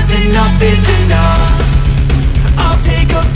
Cause enough is enough. I'll take a